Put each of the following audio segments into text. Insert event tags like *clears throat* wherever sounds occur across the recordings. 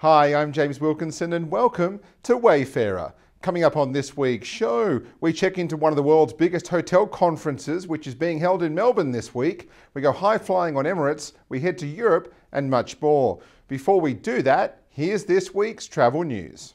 Hi, I'm James Wilkinson and welcome to Wayfarer. Coming up on this week's show, we check into one of the world's biggest hotel conferences, which is being held in Melbourne this week. We go high flying on Emirates, we head to Europe, and much more. Before we do that, here's this week's travel news.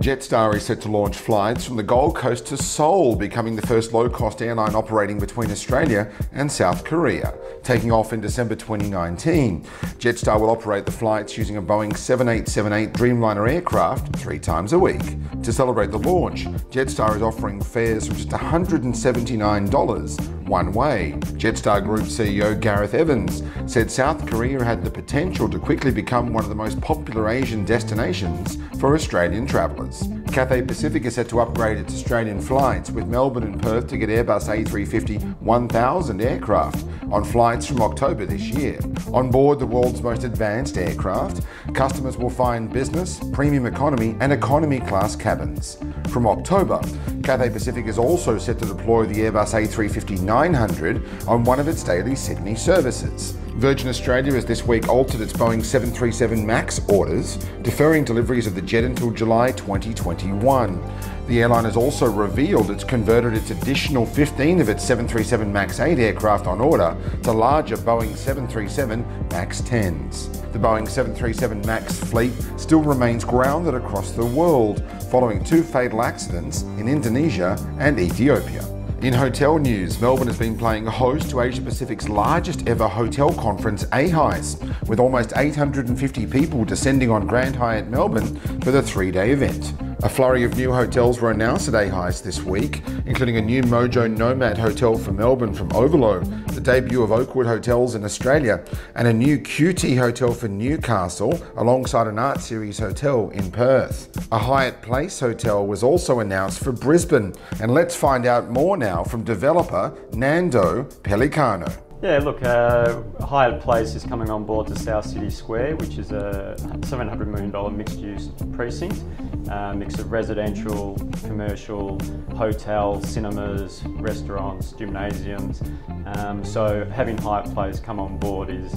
Jetstar is set to launch flights from the Gold Coast to Seoul, becoming the first low cost airline operating between Australia and South Korea. Taking off in December 2019, Jetstar will operate the flights using a Boeing 7878 Dreamliner aircraft three times a week. To celebrate the launch, Jetstar is offering fares from just $179 one way. Jetstar Group CEO Gareth Evans said South Korea had the potential to quickly become one of the most popular Asian destinations for Australian travellers. Cathay Pacific is set to upgrade its Australian flights, with Melbourne and Perth to get Airbus A350 1000 aircraft on flights from October this year. On board the world's most advanced aircraft, customers will find business, premium economy, and economy class cabins. From October, Cathay Pacific is also set to deploy the Airbus A350 900 on one of its daily Sydney services. Virgin Australia has this week altered its Boeing 737 MAX orders, deferring deliveries of the jet until July 2021. The airline has also revealed it's converted its additional 15 of its 737 MAX 8 aircraft on order to larger Boeing 737 MAX 10s. The Boeing 737 MAX fleet still remains grounded across the world following two fatal accidents in Indonesia and Ethiopia. In hotel news, Melbourne has been playing host to Asia Pacific's largest ever hotel conference, AHICE, with almost 850 people descending on Grand Hyatt Melbourne for the three day event. A flurry of new hotels were announced at AHICE this week, including a new Mojo Nomad hotel for Melbourne from Ovolo, the debut of Oakwood Hotels in Australia, and a new QT hotel for Newcastle, alongside an Art Series hotel in Perth. A Hyatt Place hotel was also announced for Brisbane, and let's find out more now from developer Nando Pellicano. Yeah, look, uh, Hyatt Place is coming on board to South City Square, which is a $700 million mixed use precinct, uh, mix of residential, commercial, hotels, cinemas, restaurants, gymnasiums. Um, so having Hyatt Place come on board is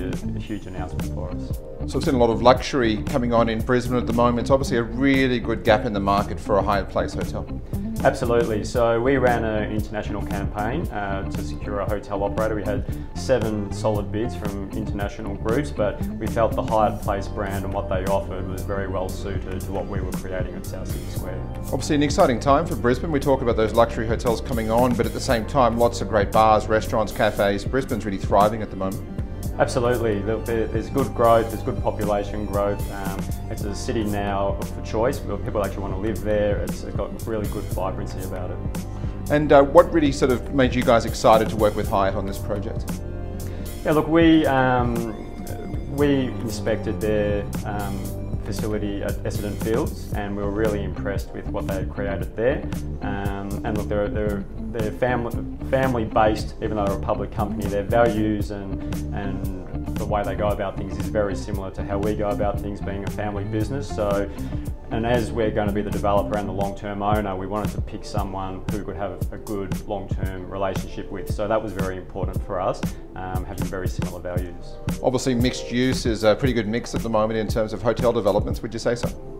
a, a huge announcement for us. So we've seen a lot of luxury coming on in Brisbane at the moment. It's obviously a really good gap in the market for a Hyatt Place hotel. Absolutely. So we ran an international campaign uh, to secure a hotel operator. We had seven solid bids from international groups, but we felt the Hyatt Place brand and what they offered was very well suited to what we were creating at South City Square. Obviously, an exciting time for Brisbane. We talk about those luxury hotels coming on, but at the same time, lots of great bars, restaurants, cafes. Brisbane's really thriving at the moment. Absolutely, there's good growth, there's good population growth. Um, it's a city now for choice. People actually want to live there. It's got really good vibrancy about it. And uh, what really sort of made you guys excited to work with Hyatt on this project? Yeah, look, we um, we inspected their um, facility at Essendon Fields, and we were really impressed with what they had created there. Um, and look, they're, they're, they're family, family based, even though they're a public company. Their values and, and the way they go about things is very similar to how we go about things being a family business. So, and as we're going to be the developer and the long-term owner, we wanted to pick someone who could have a good long-term relationship with. So that was very important for us, um, having very similar values. Obviously, mixed use is a pretty good mix at the moment in terms of hotel developments. Would you say so?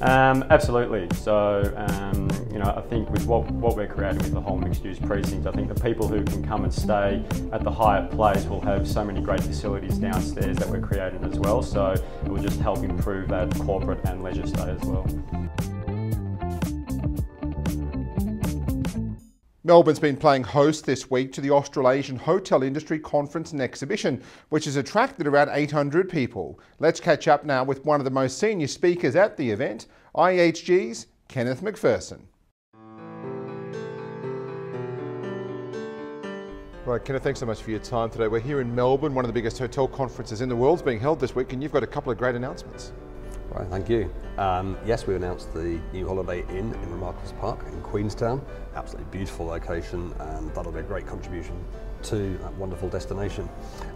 Um, absolutely. So, um, you know, I think with what, what we're creating with the whole mixed use precinct, I think the people who can come and stay at the Hyatt Place will have so many great facilities downstairs that we're creating as well. So it will just help improve that corporate and leisure stay as well. Melbourne's been playing host this week to the Australasian Hotel Industry Conference and Exhibition, which has attracted around 800 people. Let's catch up now with one of the most senior speakers at the event, IHG's Kenneth Macpherson. Right, Kenneth, thanks so much for your time today. We're here in Melbourne, one of the biggest hotel conferences in the world is being held this week, and you've got a couple of great announcements. Right, thank you. Um, yes, we've announced the new Holiday Inn in Remarkables Park in Queenstown. Absolutely beautiful location, and that'll be a great contribution to that wonderful destination.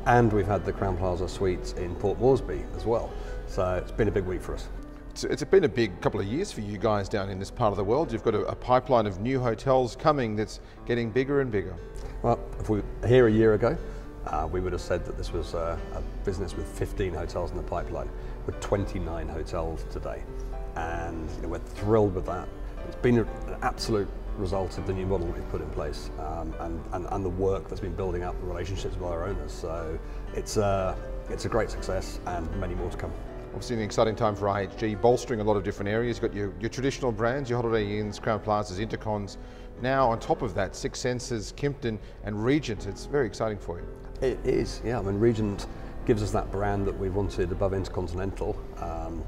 And we've had the Crowne Plaza Suites in Port Moresby as well. So it's been a big week for us. It's, it's been a big couple of years for you guys down in this part of the world. You've got a, a pipeline of new hotels coming that's getting bigger and bigger. Well, if we were here a year ago, uh, we would have said that this was a, a business with 15 hotels in the pipeline, with 29 hotels today. And you know, we're thrilled with that. It's been an absolute result of the new model we've put in place um, and, and, and, the work that's been building up the relationships with our owners. So it's a, it's a great success and many more to come. Obviously an exciting time for IHG, bolstering a lot of different areas. You've got your, your traditional brands, your Holiday Inns, Crowne Plazas, Intercons. Now on top of that, Six Senses, Kimpton and Regent. It's very exciting for you. It is, yeah. I mean, Regent gives us that brand that we wanted above Intercontinental. Um,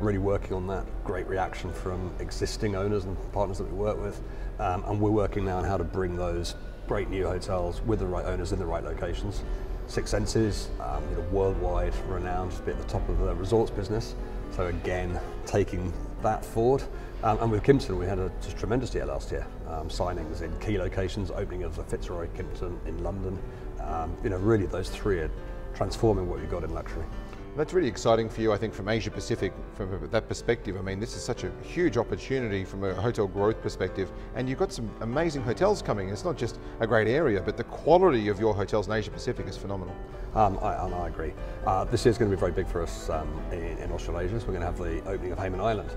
really working on that. Great reaction from existing owners and partners that we work with. Um, and we're working now on how to bring those great new hotels with the right owners in the right locations. Six Senses, um, you know, worldwide renowned to be at the top of the resorts business. So again, taking that forward. Um, and with Kimpton, we had a just tremendous year last year. Um, signings in key locations, opening of the Fitzroy Kimpton in London. Um, you know, really those three are transforming what we've got in luxury. That's really exciting for you, I think, from Asia Pacific, from that perspective. I mean, this is such a huge opportunity from a hotel growth perspective, and you've got some amazing hotels coming. It's not just a great area, but the quality of your hotels in Asia Pacific is phenomenal. Um, I, I, agree. Uh, this is going to be very big for us um, in, in Australasia. So we're going to have the opening of Hayman Island.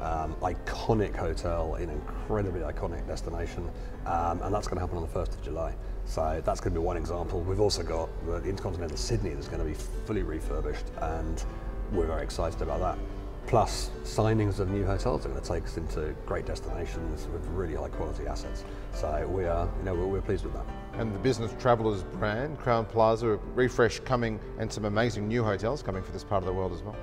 Um, iconic hotel in an incredibly iconic destination, um, and that's going to happen on the 1st of July. So that's going to be one example. We've also got the Intercontinental Sydney that's going to be fully refurbished, and we're very excited about that. Plus, signings of new hotels are going to take us into great destinations with really high quality assets. So we are, you know, we're, we're pleased with that. And the Business Travelers brand, Crowne Plaza, refresh coming, and some amazing new hotels coming for this part of the world as well.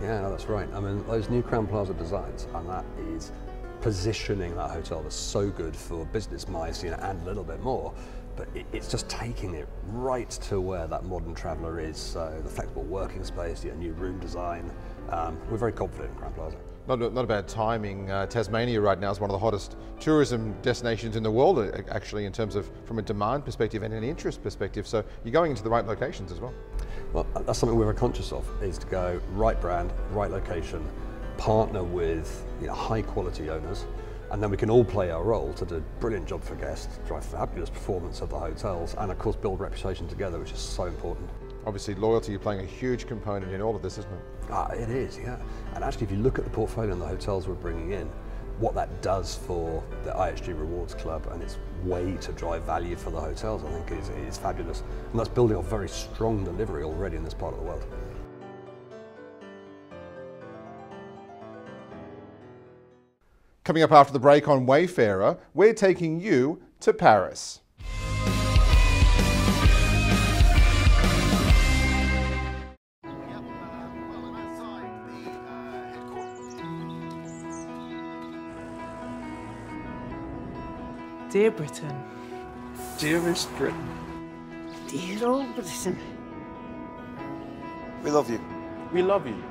Yeah, no, that's right. I mean, those new Crowne Plaza designs, and that is positioning that hotel that's so good for business mice, you know, and a little bit more but it, it's just taking it right to where that modern traveller is. So the flexible working space, the new room design. Um, we're very confident in Crowne Plaza. Not, not a bad timing. Uh, Tasmania right now is one of the hottest tourism destinations in the world, uh, actually, in terms of from a demand perspective and an interest perspective. So you're going into the right locations as well. Well, that's something we're very conscious of, is to go right brand, right location, partner with you know, high quality owners, and then we can all play our role to do a brilliant job for guests, drive fabulous performance of the hotels, and of course build reputation together, which is so important. Obviously, loyalty is playing a huge component in all of this, isn't it? Ah, it is, yeah. And actually, if you look at the portfolio and the hotels we're bringing in, what that does for the IHG Rewards Club and its way to drive value for the hotels, I think, is, is fabulous. And that's building a very strong delivery already in this part of the world. Coming up after the break on Wayfarer, we're taking you to Paris. Dear Britain. Dearest Britain. Dear old Britain. We love you. We love you.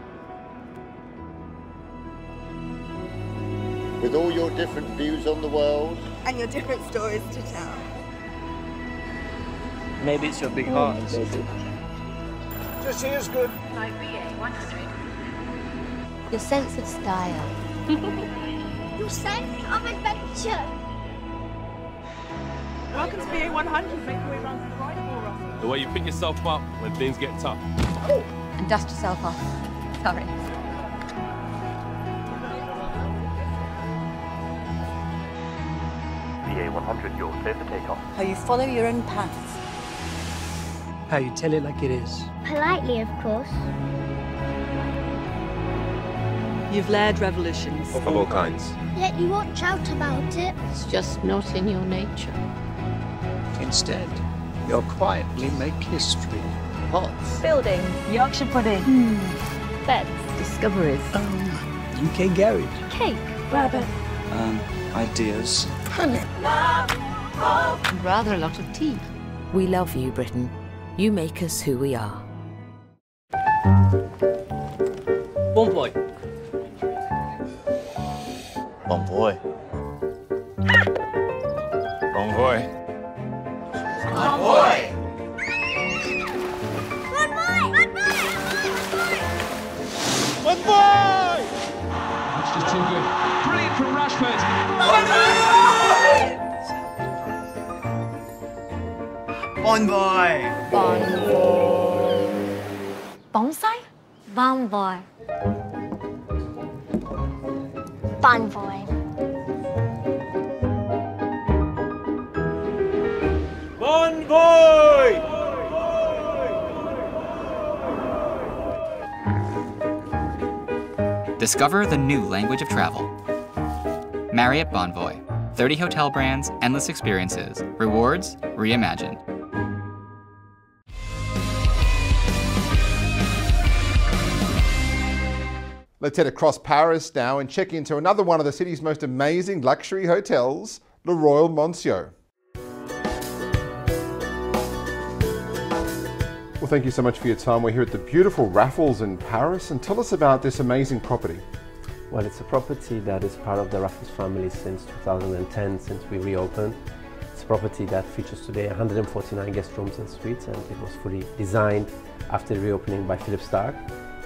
With all your different views on the world. And your different stories to tell. Maybe it's your big oh, heart. Just here's good. My BA 100. Your sense of style. *laughs* your sense of adventure. Welcome to BA 100. Make your way around to the right for us. The way you pick yourself up when things get tough. Oh. And dust yourself off. Sorry. BA-100, you're clear for takeoff. How you follow your own path. How you tell it like it is. Politely, of course. You've led revolutions. Of all kinds. Yet you watch out about it. It's just not in your nature. Instead, you'll quietly make history. Pots. Building. Yorkshire pudding. Hmm. Beds. Discoveries. Um, UK garage. Cake. Rabbit. Um, ideas. Honey. And rather a lot of tea. We love you, Britain. You make us who we are. Bon boy. Bon boy. Wrong boy. Bon boy. Good boy! Good boy! Bon boy! That's just too good. Brilliant from Rashford. Bon Bon boy. Bon boy. Bonsai? Bonvoy. Bonvoy. Bon boy. Discover the new language of travel. Marriott Bonvoy. 30 hotel brands, endless experiences, rewards reimagined. Let's head across Paris now and check into another one of the city's most amazing luxury hotels, Le Royal Monceau. Well, thank you so much for your time. We're here at the beautiful Raffles in Paris, and tell us about this amazing property. Well, it's a property that is part of the Raffles family since 2010, since we reopened. It's a property that features today 149 guest rooms and suites, and it was fully designed after reopening by Philippe Starck.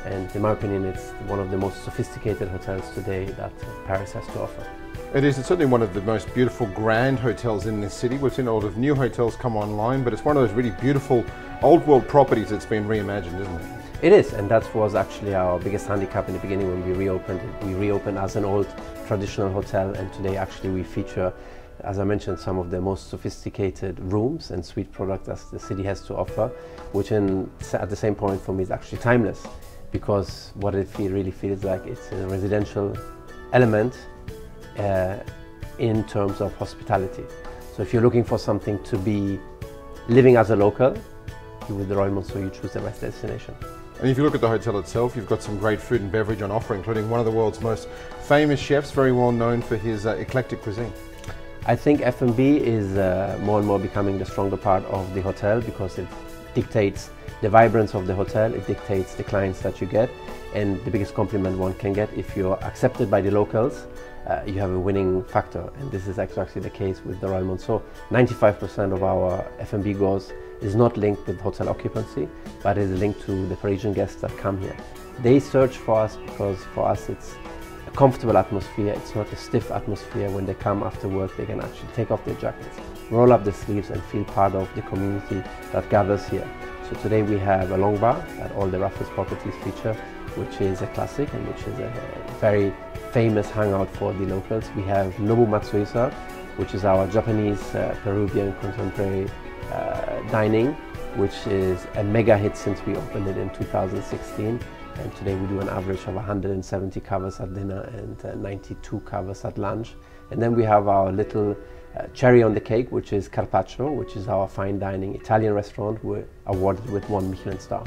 And in my opinion, it's one of the most sophisticated hotels today that Paris has to offer. It is. It's certainly one of the most beautiful grand hotels in this city. We've seen a lot of new hotels come online, but it's one of those really beautiful old world properties that's been reimagined, isn't it? It is, and that was actually our biggest handicap in the beginning when we reopened it. We reopened as an old traditional hotel, and today actually we feature, as I mentioned, some of the most sophisticated rooms and suite products that the city has to offer, which in, at the same point for me is actually timeless, because what it feel, really feels like it's a residential element uh, in terms of hospitality. So if you're looking for something to be living as a local, you with the Royal Monceau you choose the right destination. And if you look at the hotel itself, you've got some great food and beverage on offer, including one of the world's most famous chefs, very well known for his uh, eclectic cuisine. I think F&B is uh, more and more becoming the stronger part of the hotel because it dictates the vibrance of the hotel, it dictates the clients that you get, and the biggest compliment one can get if you're accepted by the locals, uh, you have a winning factor, and this is actually the case with the Royal Monceau. 95% of our F&B goes is not linked with hotel occupancy, but is linked to the Parisian guests that come here. They search for us because for us it's a comfortable atmosphere, it's not a stiff atmosphere. When they come after work, they can actually take off their jackets, roll up their sleeves and feel part of the community that gathers here. So today we have a long bar that all the Raffles properties feature, which is a classic and which is a very famous hangout for the locals. We have Nobu Matsuhisa, which is our Japanese uh, Peruvian contemporary uh, dining, which is a mega hit since we opened it in 2016. And today we do an average of 170 covers at dinner and uh, 92 covers at lunch. And then we have our little uh, cherry on the cake, which is Carpaccio, which is our fine dining Italian restaurant. We're awarded with one Michelin star.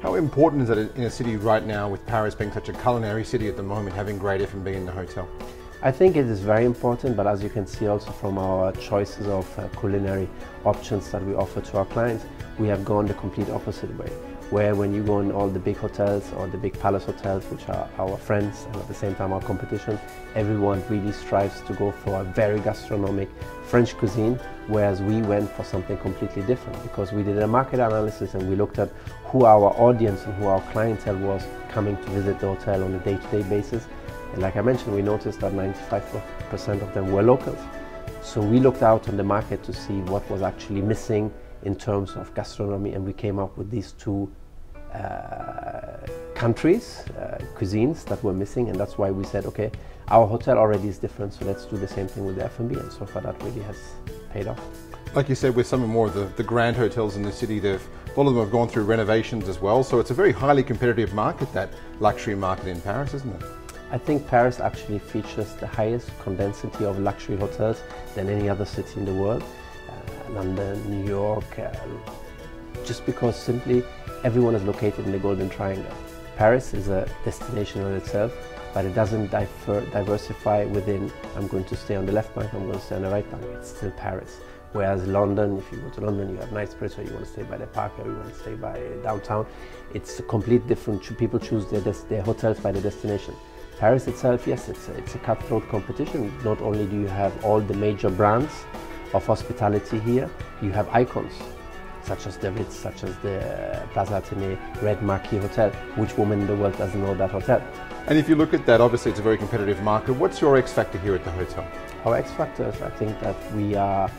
How important is it in a city right now, with Paris being such a culinary city at the moment, having great F&B in the hotel? I think it is very important, but as you can see also from our choices of uh, culinary options that we offer to our clients, we have gone the complete opposite way. Where when you go in all the big hotels or the big palace hotels, which are our friends and at the same time our competition, everyone really strives to go for a very gastronomic French cuisine, whereas we went for something completely different because we did a market analysis and we looked at who our audience and who our clientele was coming to visit the hotel on a day-to-day -day basis and like I mentioned, we noticed that 95% of them were locals. So we looked out on the market to see what was actually missing in terms of gastronomy, and we came up with these two countries, uh, cuisines that were missing, and that's why we said, okay, our hotel already is different, so let's do the same thing with the F&B, and so far that really has paid off. Like you said, with some more of the, the grand hotels in the city, a lot of them have gone through renovations as well, so it's a very highly competitive market, that luxury market in Paris, isn't it? I think Paris actually features the highest condensity of luxury hotels than any other city in the world. Uh, London, New York, uh, just because simply everyone is located in the Golden Triangle. Paris is a destination in itself, but it doesn't diversify within, I'm going to stay on the left bank, I'm going to stay on the right bank. It's still Paris. Whereas London, if you go to London, you have Knightsbridge, or you want to stay by the park, or you want to stay by downtown. It's a complete different. People choose their, their hotels by the destination. Paris itself, yes, it's a, it's a cutthroat competition. Not only do you have all the major brands of hospitality here, you have icons such as the Ritz, such as the uh, Plaza Athénée Red Marquis Hotel. Which woman in the world doesn't know that hotel? And if you look at that, obviously it's a very competitive market. What's your X factor here at the hotel? Our X factor is, I think that we are,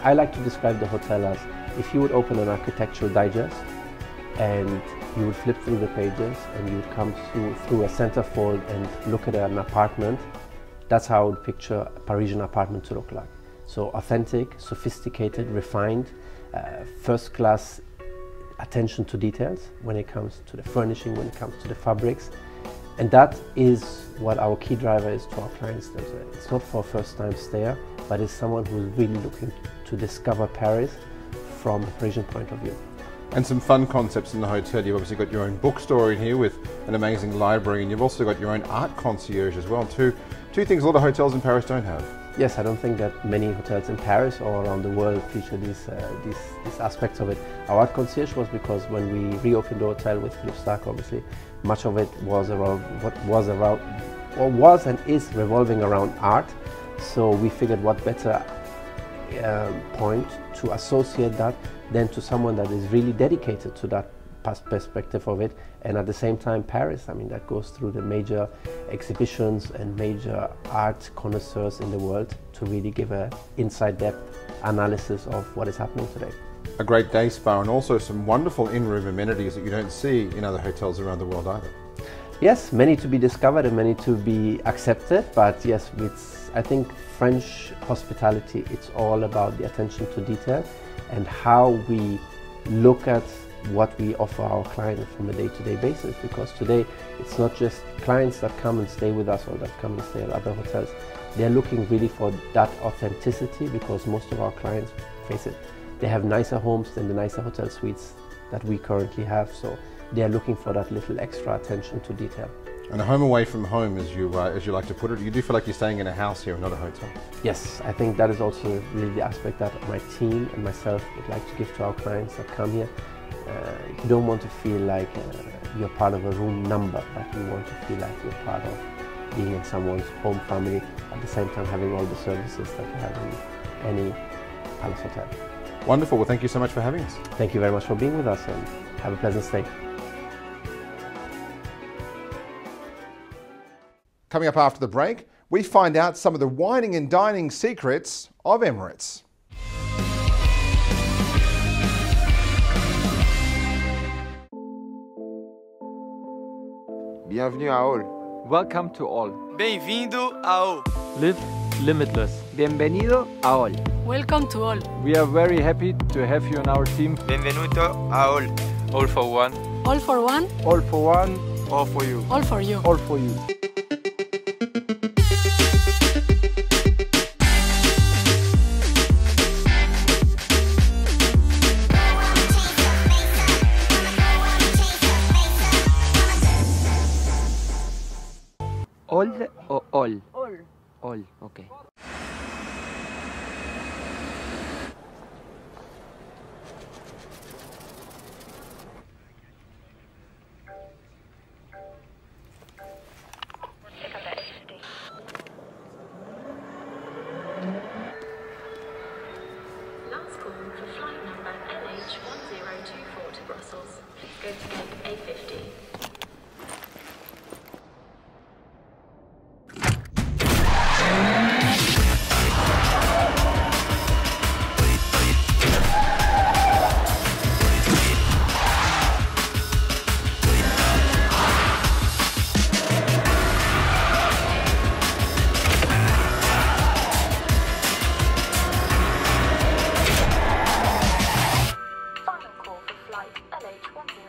I like to describe the hotel as if you would open an architectural digest and you would flip through the pages and you would come through, through a centerfold and look at an apartment, that's how I would picture a Parisian apartment to look like. So authentic, sophisticated, refined, uh, first class attention to details when it comes to the furnishing, when it comes to the fabrics. And that is what our key driver is to our clients. It's not for a first time stayer, but it's someone who's really looking to discover Paris from a Parisian point of view. And some fun concepts in the hotel. You've obviously got your own bookstore in here with an amazing library, and you've also got your own art concierge as well. Two, two things a lot of hotels in Paris don't have. Yes, I don't think that many hotels in Paris or around the world feature these, uh, these, these aspects of it. Our concierge was because when we reopened the hotel with Philippe Starck, obviously, much of it was around what was around, or was and is revolving around art. So we figured what better um, point to associate that than to someone that is really dedicated to that past perspective of it and at the same time Paris I mean that goes through the major exhibitions and major art connoisseurs in the world to really give a inside depth analysis of what is happening today. A great day spa and also some wonderful in-room amenities that you don't see in other hotels around the world either. Yes, many to be discovered and many to be accepted, but yes, it's, I think French hospitality, it's all about the attention to detail and how we look at what we offer our clients from a day-to-day -day basis because today it's not just clients that come and stay with us or that come and stay at other hotels. They're looking really for that authenticity because most of our clients, face it, they have nicer homes than the nicer hotel suites that we currently have. So they're looking for that little extra attention to detail. And a home away from home, as you uh, as you like to put it, you do feel like you're staying in a house here, and not a hotel. Yes, I think that is also really the aspect that my team and myself would like to give to our clients that come here. Uh, you don't want to feel like uh, you're part of a room number, but you want to feel like you're part of being in someone's home family at the same time having all the services that you have in any palace hotel. Wonderful. Well, thank you so much for having us. Thank you very much for being with us and have a pleasant stay. Coming up after the break, we find out some of the whining and dining secrets of Emirates. Bienvenue à All. Welcome to All. Bem-vindo a All. Live limitless. Bienvenido a All. Welcome to All. We are very happy to have you on our team. Benvenuto a All. All for one. All for one. All for one. All for you. All for you. All for you. All o all? All. All, okay.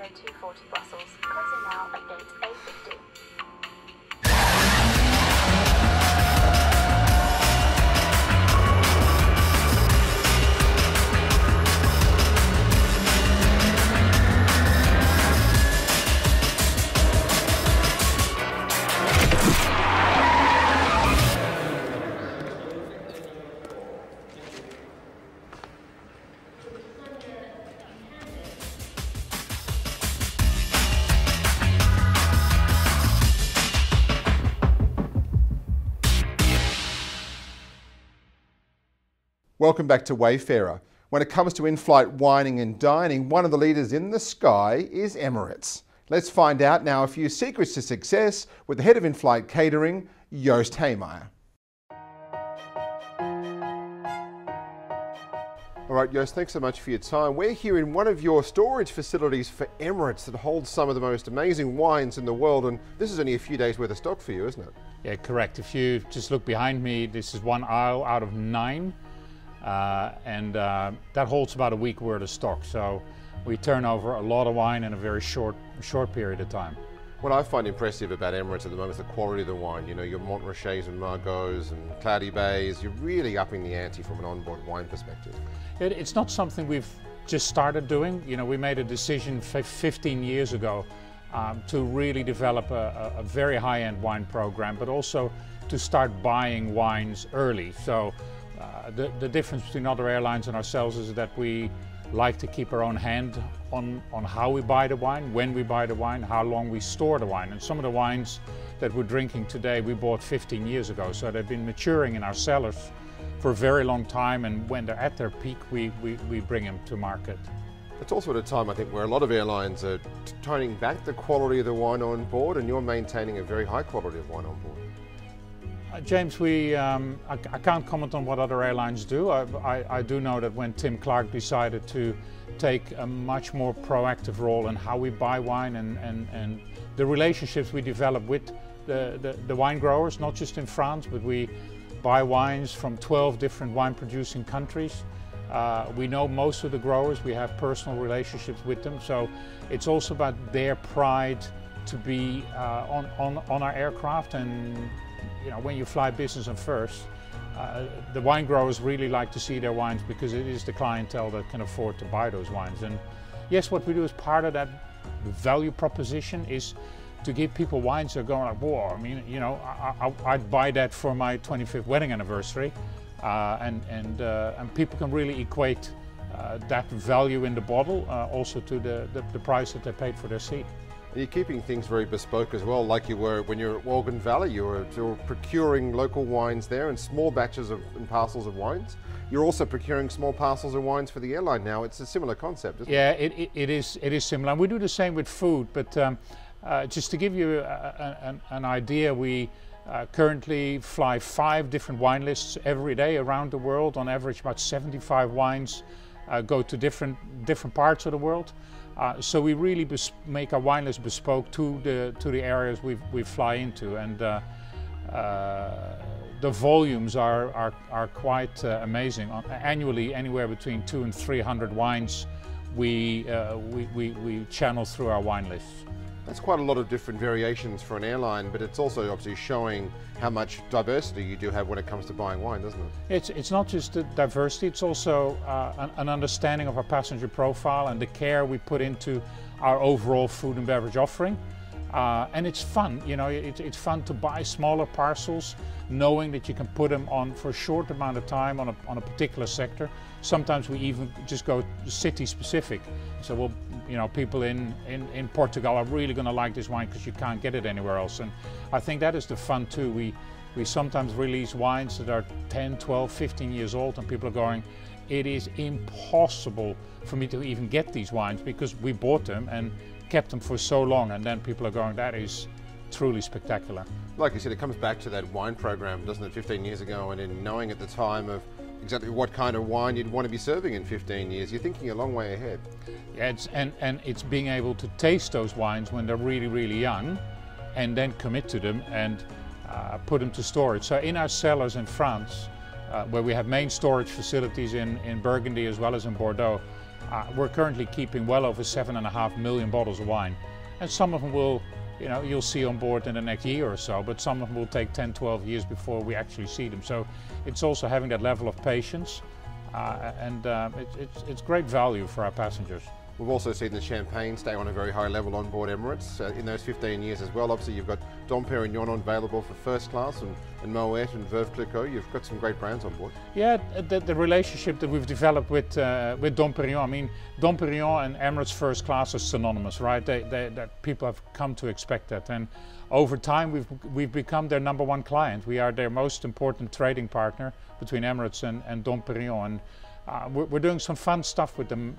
LH1024 Brussels. Closing now at gate A50. Welcome back to Wayfarer. When it comes to in-flight wining and dining, one of the leaders in the sky is Emirates. Let's find out now a few secrets to success with the head of in-flight catering, Joost Heymeijer. All right, Joost, thanks so much for your time. We're here in one of your storage facilities for Emirates that holds some of the most amazing wines in the world, and this is only a few days worth of stock for you, isn't it? Yeah, correct. If you just look behind me, this is one aisle out of nine, uh, and uh, that holds about a week worth of stock. So we turn over a lot of wine in a very short, short period of time. What I find impressive about Emirates at the moment is the quality of the wine. You know, your Montrachets and Margaux and Cloudy Bays, you're really upping the ante from an onboard wine perspective. It, it's not something we've just started doing. You know, we made a decision 15 years ago um, to really develop a, a very high-end wine program, but also to start buying wines early. So uh, the, the difference between other airlines and ourselves is that we like to keep our own hand on, on how we buy the wine, when we buy the wine, how long we store the wine. And some of the wines that we're drinking today we bought 15 years ago. So they've been maturing in our cellars for a very long time and when they're at their peak we, we, we bring them to market. It's also at a time, I think, where a lot of airlines are toning back the quality of the wine on board and you're maintaining a very high quality of wine on board. Uh, James, we, um, I, I, can't comment on what other airlines do. I, I, I, do know that when Tim Clark decided to take a much more proactive role in how we buy wine and, and, and the relationships we develop with the, the, the wine growers, not just in France, but we buy wines from 12 different wine producing countries. Uh, we know most of the growers, we have personal relationships with them, so it's also about their pride to be uh, on, on, on our aircraft and you know, when you fly business and first, uh, the wine growers really like to see their wines because it is the clientele that can afford to buy those wines. And yes, what we do as part of that value proposition is to give people wines that are going like, whoa, I mean, you know, I, would buy that for my 25th wedding anniversary. Uh, and, and, uh, and people can really equate uh, that value in the bottle uh, also to the, the, the price that they paid for their seat. You're keeping things very bespoke as well, like you were when you were at Wolgan Valley. You were, you were procuring local wines there and small batches of and parcels of wines. You're also procuring small parcels of wines for the airline now. It's a similar concept, isn't yeah, it? Yeah, it, it is. It is similar. And we do the same with food. But um, uh, just to give you a, an, an, idea, we uh, currently fly five different wine lists every day around the world. On average, about 75 wines uh, go to different different parts of the world. Uh, so we really make our wine list bespoke to the to the areas we we fly into, and uh, uh, the volumes are are, are quite uh, amazing. Annually, anywhere between two and three hundred wines we, uh, we, we we channel through our wine lists. That's quite a lot of different variations for an airline, but it's also obviously showing how much diversity you do have when it comes to buying wine, doesn't it? It's, it's not just the diversity, it's also uh, an, an, understanding of our passenger profile and the care we put into our overall food and beverage offering. Uh, and it's fun, you know, it, it's fun to buy smaller parcels, knowing that you can put them on for a short amount of time on a, on a particular sector. Sometimes we even just go city specific. So we'll, you know, people in, in, in Portugal are really going to like this wine because you can't get it anywhere else. And I think that is the fun too. We, we sometimes release wines that are 10, 12, 15 years old and people are going, it is impossible for me to even get these wines because we bought them and kept them for so long and then people are going, that is truly spectacular. Like you said, it comes back to that wine program, doesn't it, 15 years ago, and in knowing at the time of exactly what kind of wine you'd want to be serving in 15 years. You're thinking a long way ahead. Yeah, it's, and, and it's being able to taste those wines when they're really, really young and then commit to them and uh, put them to storage. So in our cellars in France, uh, where we have main storage facilities in, in Burgundy as well as in Bordeaux, uh, we're currently keeping well over seven and a half million bottles of wine. And some of them will, you know, you'll see on board in the next year or so, but some of them will take 10, 12 years before we actually see them. So it's also having that level of patience uh, and um, it, it's, it's great value for our passengers. We've also seen the champagne stay on a very high level on board Emirates uh, in those 15 years as well. Obviously, you've got Dom Perignon available for first class and, and Moet and Veuve Clicquot. You've got some great brands on board. Yeah, the, the relationship that we've developed with uh, with Dom Perignon. I mean, Dom Perignon and Emirates first class are synonymous, right? They, they, that people have come to expect that. And over time, we've, we've become their number one client. We are their most important trading partner between Emirates and, and Dom Perignon. And, uh, we're, doing some fun stuff with them,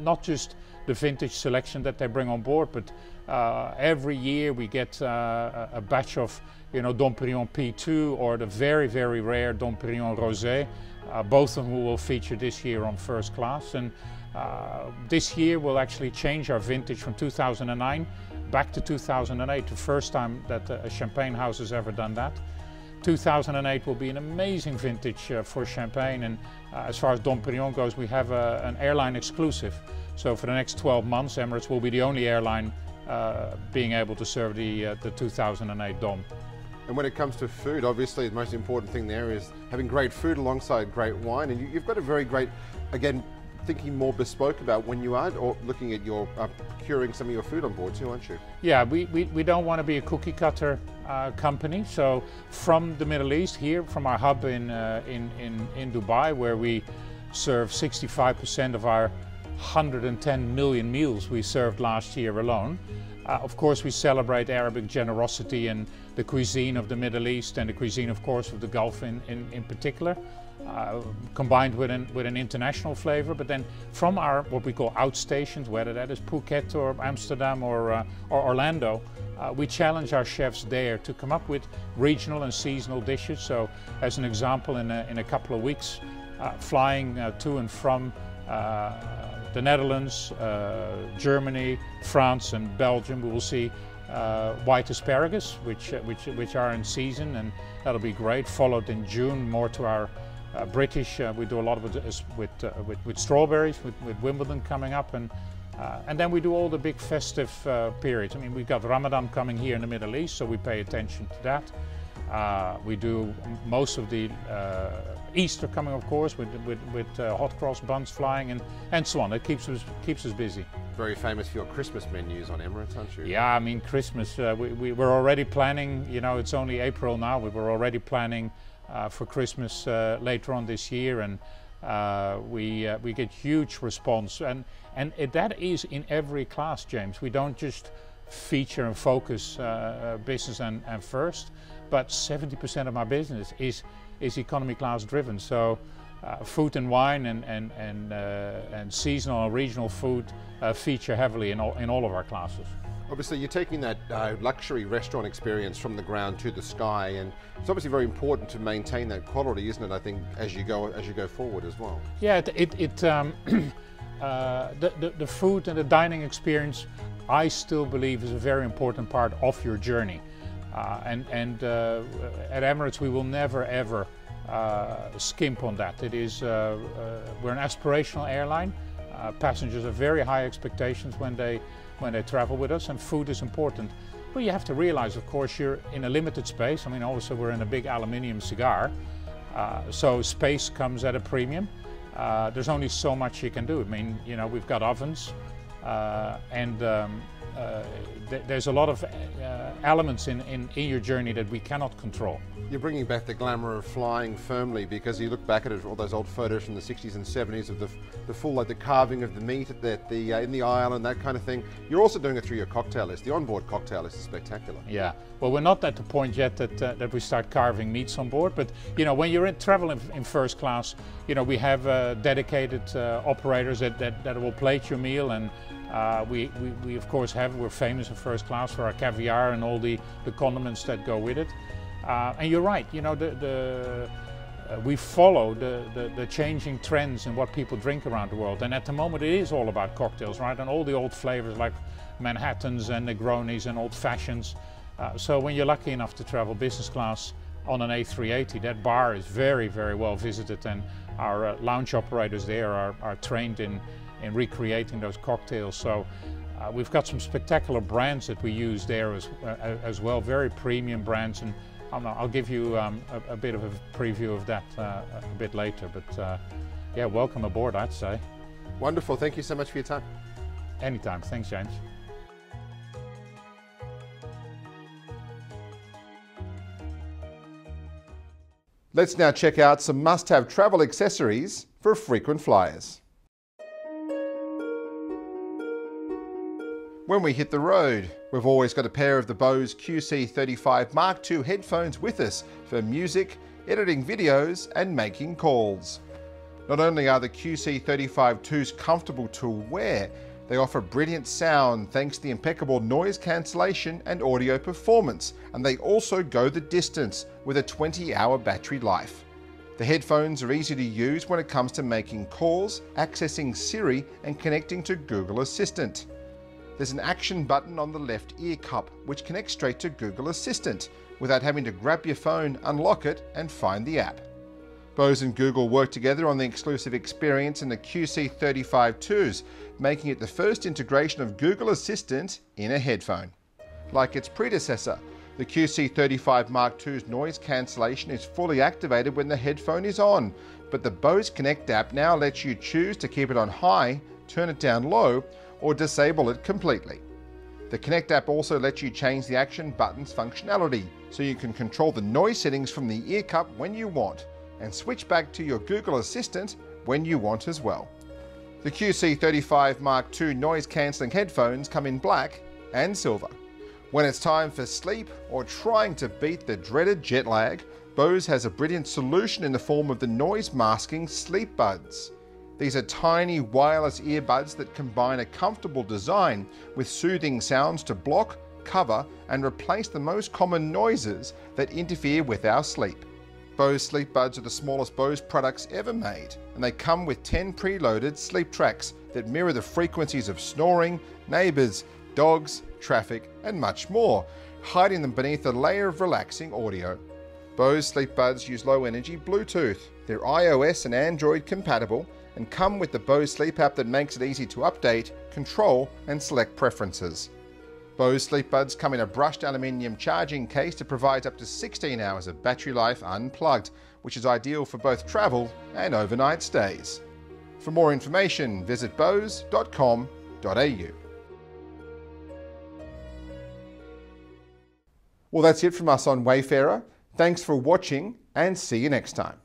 not just the vintage selection that they bring on board, but uh, every year we get uh, a batch of, you know, Dom Perignon P2 or the very, very rare Dom Perignon Rosé uh, both of whom will feature this year on first class. And uh, this year we'll actually change our vintage from 2009 back to 2008, the first time that a champagne house has ever done that. 2008 will be an amazing vintage uh, for champagne and uh, as far as Dom Perignon goes we have a, an airline exclusive. So for the next 12 months Emirates will be the only airline uh, being able to serve the, uh, the 2008 Dom. And when it comes to food, obviously the most important thing there is having great food alongside great wine. And you, have got a very great, again, thinking more bespoke about when you are or looking at your uh, procuring some of your food on board too, aren't you? Yeah, we, we, we don't want to be a cookie cutter uh, company. So from the Middle East here, from our hub in, uh, in, in, in Dubai, where we serve 65% of our 110 million meals we served last year alone. Uh, of course, we celebrate Arabic generosity and the cuisine of the Middle East and the cuisine, of course, of the Gulf in, in, in particular uh, combined with an, with an international flavor. But then from our what we call outstations, whether that is Phuket or Amsterdam or, uh, or Orlando, uh, we challenge our chefs there to come up with regional and seasonal dishes. So as an example, in a, in a couple of weeks, uh, flying uh, to and from the Netherlands, Germany, France and Belgium, we will see uh, white asparagus, which, uh, which, which are in season, and that'll be great. Followed in June more to our British. Uh, we do a lot with with, uh, with, with strawberries, with, with, Wimbledon coming up, and and then we do all the big festive periods. I mean, we've got Ramadan coming here in the Middle East, so we pay attention to that. Uh, we do most of the uh, Easter coming, of course, with with, with uh, hot cross buns flying and and so on. It keeps us keeps us busy. Very famous for your Christmas menus on Emirates, aren't you? Yeah, I mean Christmas. we, we we're already planning. You know, it's only April now. We were already planning uh, for Christmas uh, later on this year, and uh, we we get huge response, and and that is in every class, James. We don't just feature and focus business and, and first, but 70% of my business is is economy class driven. So. Uh, food and wine and and and, uh, and seasonal and regional food uh, feature heavily in all in all of our classes. Obviously, you're taking that uh, luxury restaurant experience from the ground to the sky, and it's obviously very important to maintain that quality, isn't it? I think as you go as you go forward as well. Yeah, it, it, it um, *clears throat* uh, the, the, the food and the dining experience, I still believe is a very important part of your journey, uh, and and uh, at Emirates we will never ever uh, skimp on that. It is uh, we're an aspirational airline. passengers have very high expectations when they when they travel with us, and food is important. But you have to realize, of course, you're in a limited space. I mean, also we're in a big aluminium cigar, uh, so space comes at a premium. Uh, there's only so much you can do. I mean, you know, we've got ovens, uh, and um, th there's a lot of uh, elements in, in, in your journey that we cannot control. You're bringing back the glamour of flying firmly because you look back at it, all those old photos from the 60s and 70s of the, the full, like the carving of the meat at the, the uh, in the aisle and that kind of thing. You're also doing it through your cocktail list. The onboard cocktail list is spectacular. Yeah, well, we're not at the point yet that uh, that we start carving meats on board, but you know, when you're in travel in, in first class, you know, we have uh, dedicated uh, operators that, that, that will plate your meal and uh, we, we, we, of course have, we're famous in first class for our caviar and all the, the condiments that go with it. Uh, and you're right, you know, the, the, uh, we follow the, the, the, changing trends in what people drink around the world. And at the moment it is all about cocktails, right? And all the old flavors like Manhattans and Negronis and old fashions. Uh, so when you're lucky enough to travel business class on an A380, that bar is very, very well visited and our uh, lounge operators there are, are trained in, in recreating those cocktails. So uh, we've got some spectacular brands that we use there as, uh, as well, very premium brands. and I'll give you um, a, a, bit of a preview of that uh, a bit later. But uh, yeah, welcome aboard, I'd say. Wonderful. Thank you so much for your time. Anytime. Thanks, James. Let's now check out some must-have travel accessories for frequent flyers. When we hit the road, we've always got a pair of the Bose QC35 Mark II headphones with us for music, editing videos and making calls. Not only are the QC35-2s comfortable to wear, they offer brilliant sound thanks to the impeccable noise cancellation and audio performance, and they also go the distance with a 20 hour battery life. The headphones are easy to use when it comes to making calls, accessing Siri, and connecting to Google Assistant. There's an action button on the left ear cup which connects straight to Google Assistant without having to grab your phone, unlock it, and find the app. Bose and Google worked together on the exclusive experience in the QC35-2s, making it the first integration of Google Assistant in a headphone. Like its predecessor, the QC35 Mark II's noise cancellation is fully activated when the headphone is on, but the Bose Connect app now lets you choose to keep it on high, turn it down low, or disable it completely. The Connect app also lets you change the action buttons functionality, so you can control the noise settings from the ear cup when you want, and switch back to your Google Assistant when you want as well. The QC35 Mark II noise cancelling headphones come in black and silver. When it's time for sleep or trying to beat the dreaded jet lag, Bose has a brilliant solution in the form of the noise masking sleep buds. These are tiny wireless earbuds that combine a comfortable design with soothing sounds to block, cover, and replace the most common noises that interfere with our sleep. Bose Sleep Buds are the smallest Bose products ever made, and they come with 10 preloaded sleep tracks that mirror the frequencies of snoring, neighbours, dogs, traffic, and much more, hiding them beneath a layer of relaxing audio. Bose Sleep Buds use low energy Bluetooth. They're iOS and Android compatible and come with the Bose Sleep app that makes it easy to update, control, and select preferences. Bose Sleep Buds come in a brushed aluminium charging case that provides up to 16 hours of battery life unplugged, which is ideal for both travel and overnight stays. For more information, visit bose.com.au. Well, that's it from us on Wayfarer. Thanks for watching and see you next time.